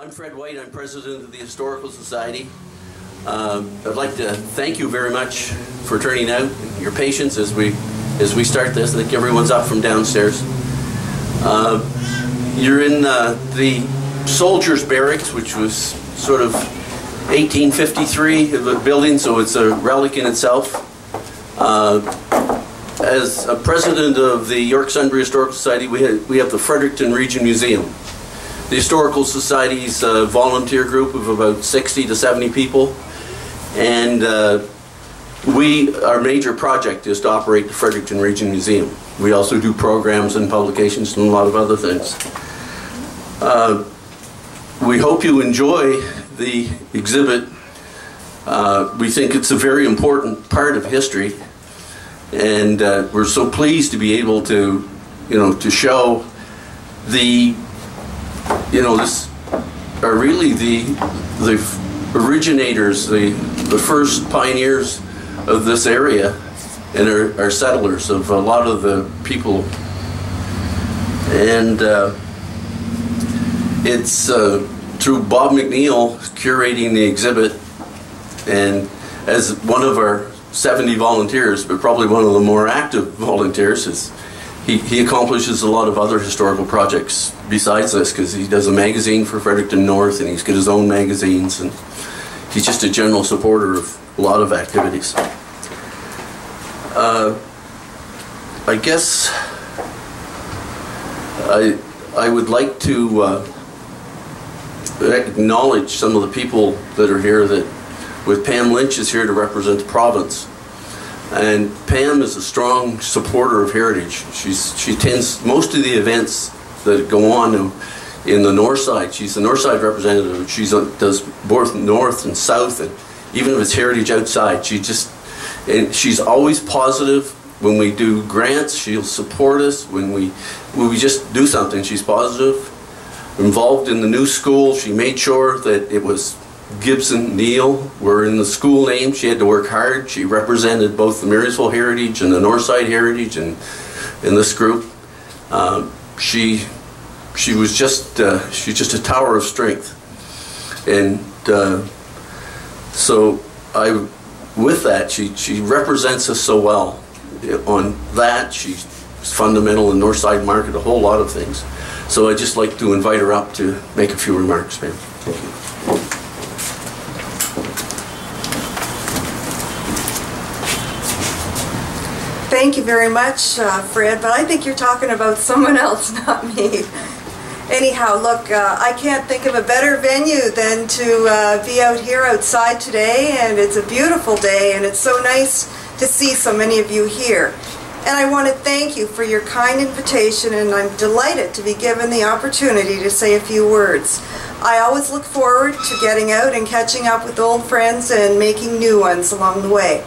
I'm Fred White. I'm president of the Historical Society. Uh, I'd like to thank you very much for turning out, your patience as we as we start this. I think everyone's up from downstairs. Uh, you're in uh, the soldiers' barracks, which was sort of 1853 of a building, so it's a relic in itself. Uh, as a president of the York Sunbury Historical Society, we have, we have the Fredericton Region Museum. The Historical Society's a volunteer group of about 60 to 70 people, and uh, we, our major project is to operate the Fredericton Region Museum. We also do programs and publications and a lot of other things. Uh, we hope you enjoy the exhibit. Uh, we think it's a very important part of history, and uh, we're so pleased to be able to, you know, to show the, you know, this are really the the originators, the the first pioneers of this area and are, are settlers of a lot of the people. And uh, it's uh, through Bob McNeil curating the exhibit and as one of our 70 volunteers, but probably one of the more active volunteers, is he, he accomplishes a lot of other historical projects besides this because he does a magazine for Fredericton North and he's got his own magazines and he's just a general supporter of a lot of activities. Uh, I guess I, I would like to uh, acknowledge some of the people that are here that with Pam Lynch is here to represent the province. And Pam is a strong supporter of heritage. She's, she attends most of the events that go on in, the north side. She's the north side representative. She does both north and south, and even if it's heritage outside, she just, and she's always positive. When we do grants, she'll support us. When we, when we just do something, she's positive. Involved in the new school, she made sure that it was Gibson Neill were in the school name. She had to work hard. She represented both the Marysville Heritage and the Northside Heritage and in this group. Um, she she was just uh, she's just a tower of strength, and uh, so I with that she she represents us so well. On that she's fundamental in Northside Market, a whole lot of things. So I'd just like to invite her up to make a few remarks, ma'am. Thank you. Thank you very much, uh, Fred, but I think you're talking about someone else, not me. Anyhow, look, uh, I can't think of a better venue than to uh, be out here outside today, and it's a beautiful day, and it's so nice to see so many of you here. And I want to thank you for your kind invitation, and I'm delighted to be given the opportunity to say a few words. I always look forward to getting out and catching up with old friends and making new ones along the way.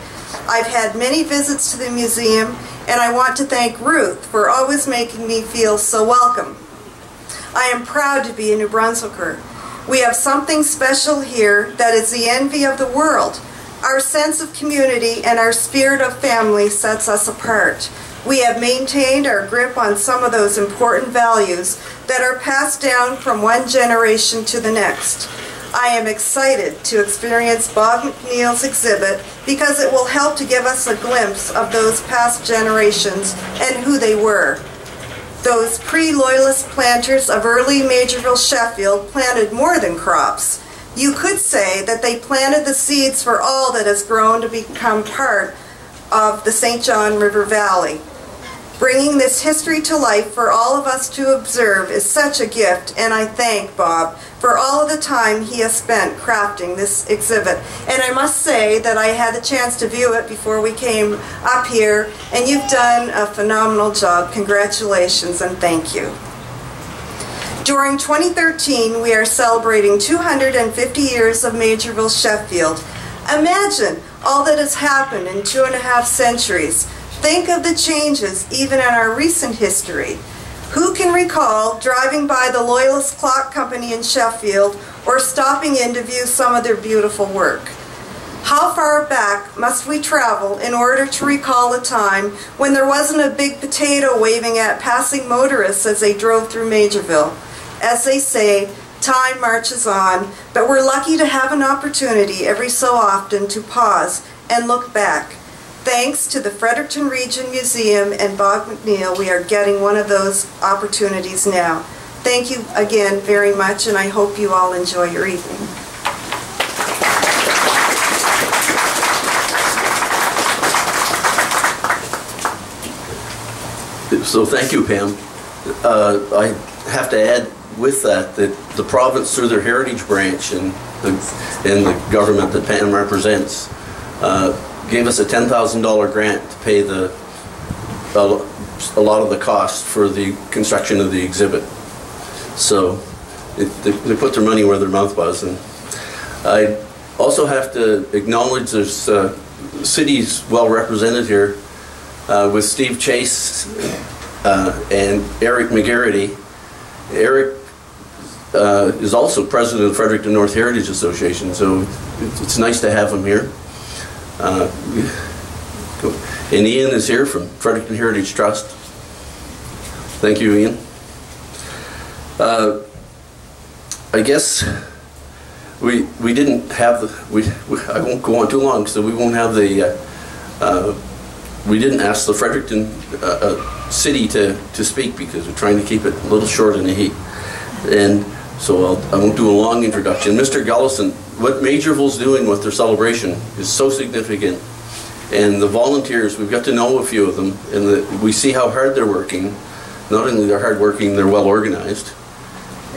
I've had many visits to the museum, and I want to thank Ruth for always making me feel so welcome. I am proud to be a New Brunswicker. We have something special here that is the envy of the world. Our sense of community and our spirit of family sets us apart. We have maintained our grip on some of those important values that are passed down from one generation to the next. I am excited to experience Bob McNeil's exhibit because it will help to give us a glimpse of those past generations and who they were. Those pre-Loyalist planters of early Maugerville Sheffield planted more than crops. You could say that they planted the seeds for all that has grown to become part of the St. John River Valley. Bringing this history to life for all of us to observe is such a gift, and I thank Bob for all of the time he has spent crafting this exhibit. And I must say that I had the chance to view it before we came up here, and you've done a phenomenal job. Congratulations and thank you. During 2013, we are celebrating 250 years of Maugerville Sheffield. Imagine all that has happened in two and a half centuries. Think of the changes even in our recent history. Who can recall driving by the Loyalist Clock Company in Sheffield or stopping in to view some of their beautiful work? How far back must we travel in order to recall a time when there wasn't a big potato waving at passing motorists as they drove through Maugerville? As they say, Time marches on, but we're lucky to have an opportunity every so often to pause and look back. Thanks to the Fredericton Region Museum and Bob McNeil, we are getting one of those opportunities now. Thank you again very much, and I hope you all enjoy your evening. So thank you, Pam. Uh, I have to add with that that the province, through their heritage branch and the, and the government that Pam represents, uh, gave us a $10,000 grant to pay the a, lot of the cost for the construction of the exhibit. So it, they, they put their money where their mouth was. And I also have to acknowledge there's uh, cities well represented here uh, with Steve Chase uh, and Eric Megarity. Eric uh, is also president of Fredericton North Heritage Association, so it's, it's nice to have him here. Uh, and Ian is here from Fredericton Heritage Trust. Thank you, Ian. Uh, I guess we we didn't have the we, we I won't go on too long, so we won't have the. Uh, uh, we didn't ask the Fredericton uh, uh, city to, to speak because we're trying to keep it a little short in the heat. And so I'll, I won't do a long introduction. Mr. Gullison, what Maugerville's doing with their celebration is so significant. And the volunteers, we've got to know a few of them, and the, we see how hard they're working. Not only they're hard working, they're well organized.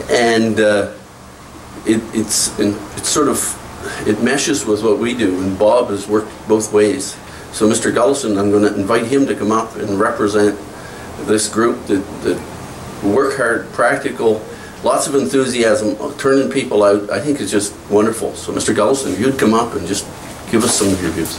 And uh, it, it's, it's sort of, it meshes with what we do, and Bob has worked both ways. So Mr. Gullison, I'm going to invite him to come up and represent this group that, that work hard, practical, lots of enthusiasm, turning people out. I think is just wonderful. So Mr. Gullison, if you'd come up and just give us some of your views.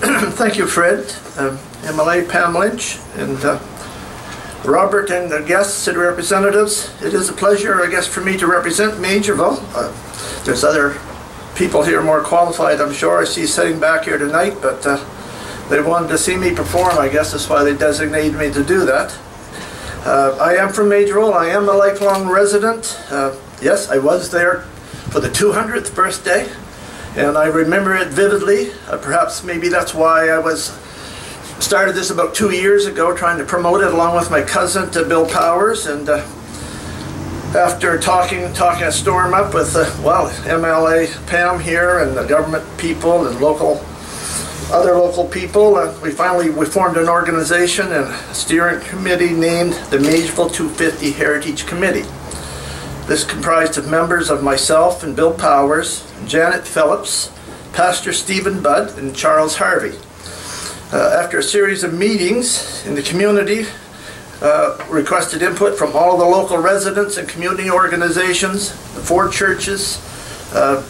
Thank you, Fred, uh, MLA Pam Lynch, and uh, Robert and the guests, city representatives. It is a pleasure, I guess, for me to represent Maugerville. Uh, there's other people here more qualified, I'm sure. I see sitting back here tonight, but uh, they wanted to see me perform. I guess that's why they designated me to do that. Uh, I am from Maugerville. I am a lifelong resident. Uh, yes, I was there for the 200th birthday and I remember it vividly. Uh, perhaps maybe that's why I was started this about two years ago, trying to promote it along with my cousin to Bill Powers. And uh, after talking talking a storm up with uh, well MLA Pam here and the government people and local other local people, uh, we finally we formed an organization and steering committee named the Maugerville 250 Heritage Committee. This comprised of members of myself and Bill Powers, Janet Phillips, Pastor Stephen Budd, and Charles Harvey. Uh, after a series of meetings in the community, uh, requested input from all the local residents and community organizations, the four churches. Uh,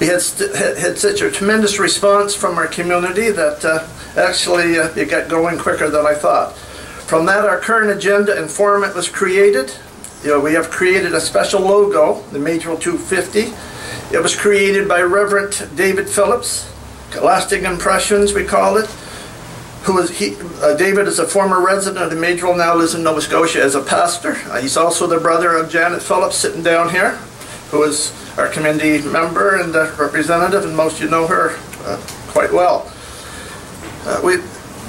we had, had such a tremendous response from our community that uh, actually uh, it got going quicker than I thought. From that, our current agenda and format was created you know, we have created a special logo, the Maugerville 250. It was created by Reverend David Phillips, Lasting Impressions, we call it. Who is he? Uh, David is a former resident of the Maugerville, now lives in Nova Scotia as a pastor. Uh, he's also the brother of Janet Phillips, sitting down here, who is our community member and uh, representative, and most of you know her uh, quite well. Uh, we,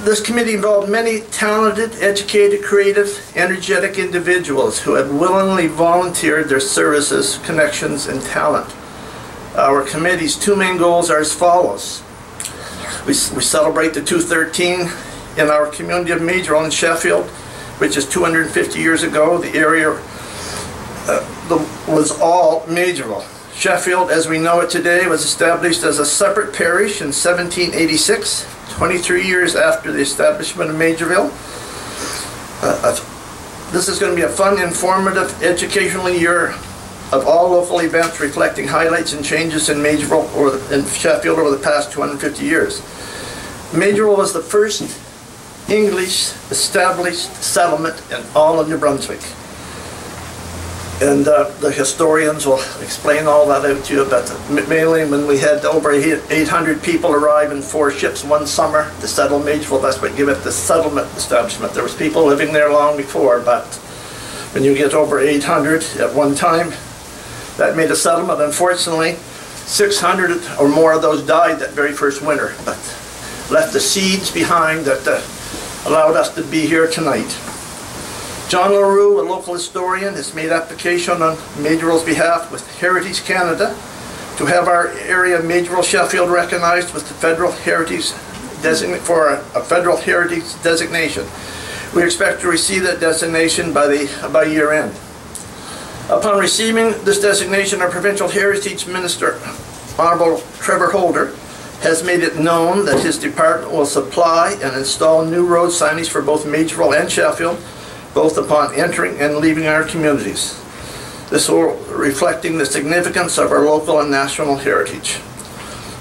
this committee involved many talented, educated, creative, energetic individuals who have willingly volunteered their services, connections, and talent. Our committee's two main goals are as follows. We, we celebrate the 213 in our community of Major in Sheffield, which is 250 years ago. The area uh, the, was all Maugerville. Sheffield, as we know it today, was established as a separate parish in 1786 23 years after the establishment of Maugerville. Uh, uh, this is going to be a fun, informative, educational year of all local events reflecting highlights and changes in Maugerville or in Sheffield over the past 250 years. Maugerville was the first English established settlement in all of New Brunswick. And uh, the historians will explain all that out to you, but mainly when we had over 800 people arrive in four ships one summer to settle Maugerville, that's what give it the settlement establishment. There was people living there long before, but when you get over 800 at one time, that made a settlement. Unfortunately, 600 or more of those died that very first winter, but left the seeds behind that uh, allowed us to be here tonight. John LaRue, a local historian, has made application on Maugerville's behalf with Heritage Canada to have our area of Maugerville Sheffield recognized with the federal heritage for a, a federal heritage designation. We expect to receive that designation by the by year end. Upon receiving this designation, our provincial heritage minister, Honorable Trevor Holder, has made it known that his department will supply and install new road signage for both Maugerville and Sheffield, both upon entering and leaving our communities. This will reflecting the significance of our local and national heritage.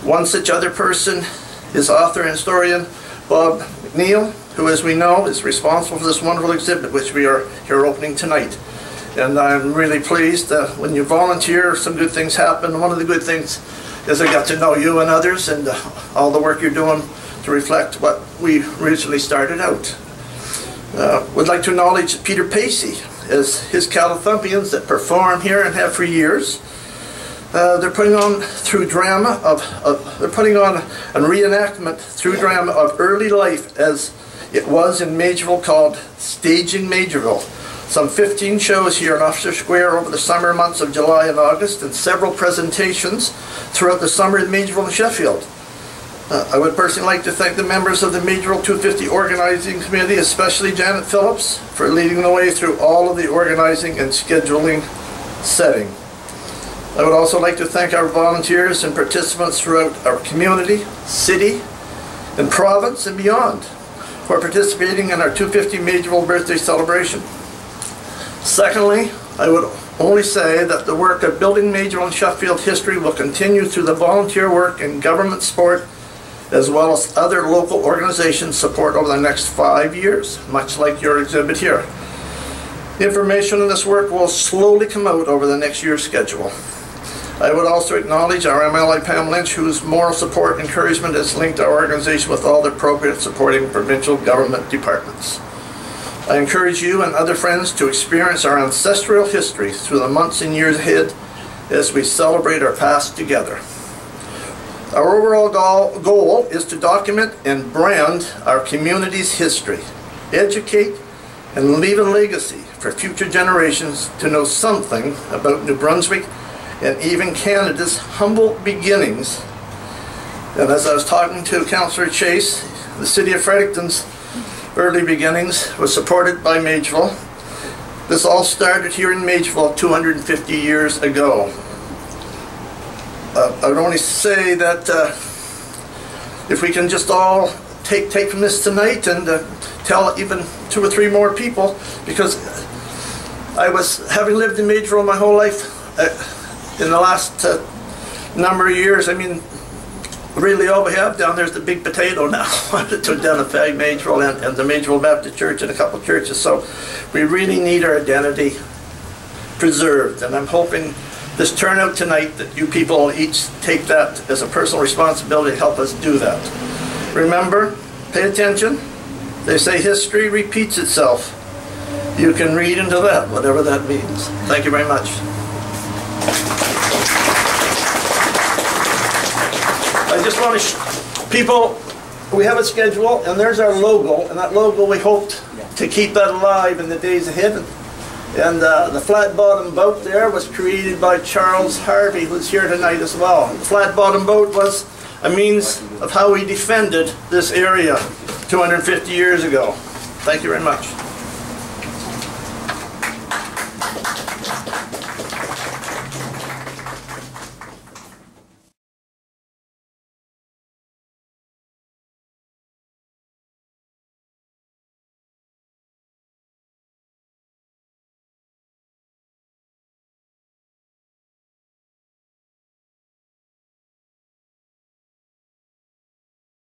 One such other person is author and historian Bob McNeil, who, as we know, is responsible for this wonderful exhibit which we are here opening tonight. And I'm really pleased that when you volunteer, some good things happen. One of the good things is I got to know you and others and all the work you're doing to reflect what we originally started out. Uh, would like to acknowledge Peter Pacey as his Calithumpians that perform here and have for years. Uh, they're putting on through drama of, of they're putting on a reenactment through drama of early life as it was in Maugerville called Staging Maugerville. Some 15 shows here in Officer Square over the summer months of July and August, and several presentations throughout the summer in Maugerville and Sheffield. Uh, I would personally like to thank the members of the Maugerville 250 Organizing Committee, especially Janet Phillips, for leading the way through all of the organizing and scheduling setting. I would also like to thank our volunteers and participants throughout our community, city, and province and beyond for participating in our 250 Maugerville birthday celebration. Secondly, I would only say that the work of building Maugerville and Sheffield history will continue through the volunteer work and government support as well as other local organizations support over the next five years, much like your exhibit here. Information on this work will slowly come out over the next year's schedule. I would also acknowledge our MLA Pam Lynch, whose moral support and encouragement has linked our organization with all the appropriate supporting provincial government departments. I encourage you and other friends to experience our ancestral history through the months and years ahead as we celebrate our past together. Our overall goal, is to document and brand our community's history, educate, and leave a legacy for future generations to know something about New Brunswick and even Canada's humble beginnings. And as I was talking to Councillor Chase, the city of Fredericton's early beginnings was supported by Maugerville. This all started here in Maugerville 250 years ago. Uh, I would only say that uh, if we can just all take take from this tonight and uh, tell even two or three more people, because I was having lived in Maugerville my whole life. Uh, in the last uh, number of years, I mean, really all we have down there is the big potato now to identify Maugerville and, and the Maugerville Baptist Church and a couple churches. So we really need our identity preserved, and I'm hoping this turnout tonight that you people each take that as a personal responsibility to help us do that. Remember, pay attention. They say history repeats itself. You can read into that, whatever that means. Thank you very much. I just want to, people, we have a schedule, and there's our logo, and that logo, we hoped to keep that alive in the days ahead. And uh, the flat bottom boat there was created by Charles Harvey, who's here tonight as well. The flat bottom boat was a means of how we defended this area 250 years ago. Thank you very much.